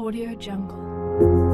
Audio Jungle.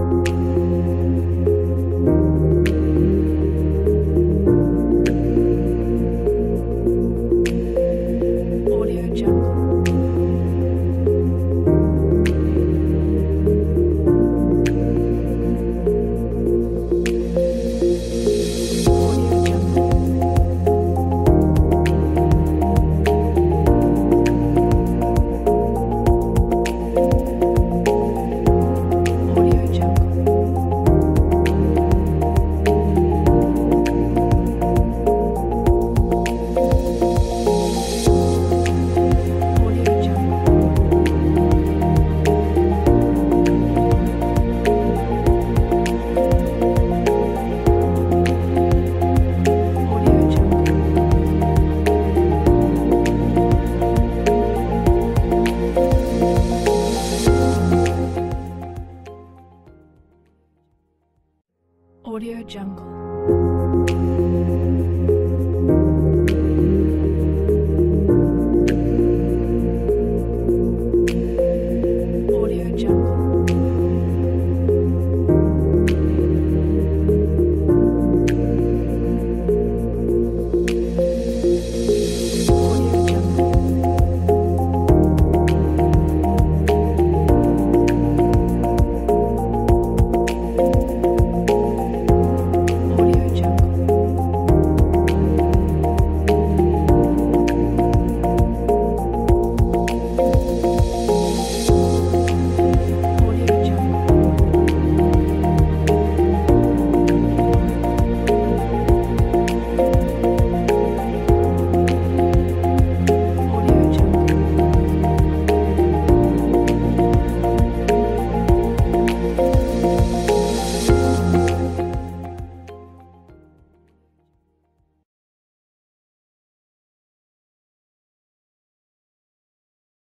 Audio Jungle.